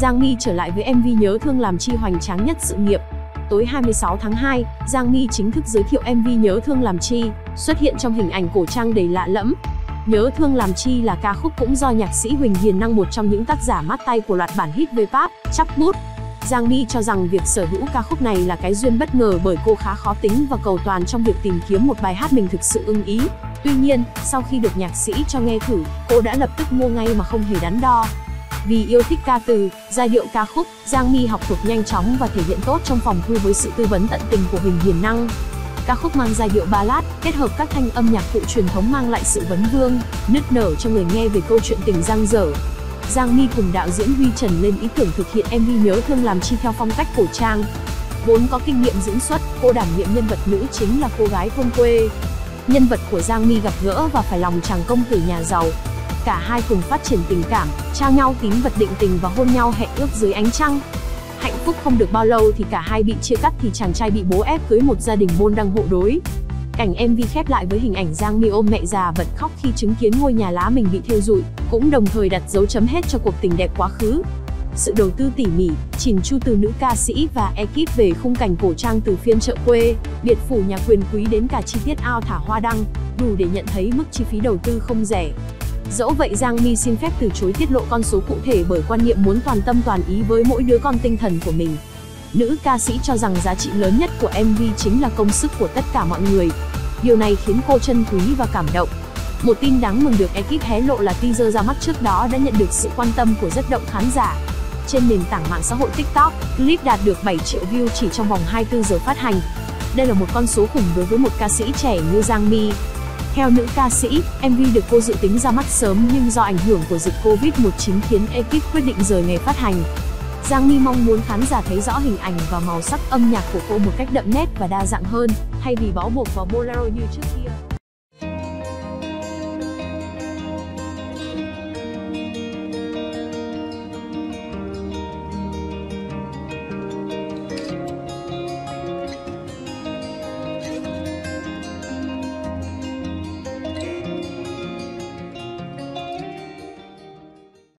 Giang My trở lại với MV Nhớ Thương Làm Chi hoành tráng nhất sự nghiệp. Tối 26 tháng 2, Giang My chính thức giới thiệu MV Nhớ Thương Làm Chi, xuất hiện trong hình ảnh cổ trang đầy lạ lẫm. Nhớ Thương Làm Chi là ca khúc cũng do nhạc sĩ Huỳnh Hiền Năng một trong những tác giả mắt tay của loạt bản hit V-pop chắp bút. Giang My cho rằng việc sở hữu ca khúc này là cái duyên bất ngờ bởi cô khá khó tính và cầu toàn trong việc tìm kiếm một bài hát mình thực sự ưng ý. Tuy nhiên, sau khi được nhạc sĩ cho nghe thử, cô đã lập tức mua ngay mà không hề đắn đo. Vì yêu thích ca từ, giai điệu ca khúc, Giang My học thuộc nhanh chóng và thể hiện tốt trong phòng thu với sự tư vấn tận tình của Huỳnh Hiền Năng. Ca khúc mang giai điệu ballad, kết hợp các thanh âm nhạc cụ truyền thống mang lại sự vấn vương, nứt nở cho người nghe về câu chuyện tình giang dở. Giang My cùng đạo diễn Huy Trần lên ý tưởng thực hiện MV Nhớ Thương Làm Chi theo phong cách cổ trang. Vốn có kinh nghiệm diễn xuất, cô đảm nhiệm nhân vật nữ chính là cô gái thôn quê. Nhân vật của Giang My gặp gỡ và phải lòng chàng công tử nhà giàu, Cả hai cùng phát triển tình cảm, trao nhau tín vật định tình và hôn nhau hẹn ước dưới ánh trăng. Hạnh phúc không được bao lâu thì cả hai bị chia cắt thì chàng trai bị bố ép cưới một gia đình môn đăng hộ đối. Cảnh MV khép lại với hình ảnh Giang Mi ôm mẹ già bật khóc khi chứng kiến ngôi nhà lá mình bị thiêu rụi, cũng đồng thời đặt dấu chấm hết cho cuộc tình đẹp quá khứ. Sự đầu tư tỉ mỉ, chỉn chu từ nữ ca sĩ và ekip về khung cảnh cổ trang từ phiên chợ quê, biệt phủ nhà quyền quý đến cả chi tiết ao thả hoa đăng, đủ để nhận thấy mức chi phí đầu tư không rẻ. Dẫu vậy Giang Mi xin phép từ chối tiết lộ con số cụ thể bởi quan niệm muốn toàn tâm toàn ý với mỗi đứa con tinh thần của mình. Nữ ca sĩ cho rằng giá trị lớn nhất của MV chính là công sức của tất cả mọi người. Điều này khiến cô chân quý và cảm động. Một tin đáng mừng được ekip hé lộ là teaser ra mắt trước đó đã nhận được sự quan tâm của rất đông khán giả. Trên nền tảng mạng xã hội TikTok, clip đạt được 7 triệu view chỉ trong vòng 24 giờ phát hành. Đây là một con số khủng đối với một ca sĩ trẻ như Giang Mi. Theo nữ ca sĩ, MV được cô dự tính ra mắt sớm nhưng do ảnh hưởng của dịch Covid-19 khiến ekip quyết định rời ngày phát hành. Giang My mong muốn khán giả thấy rõ hình ảnh và màu sắc âm nhạc của cô một cách đậm nét và đa dạng hơn, thay vì bó buộc vào bolero như trước kia.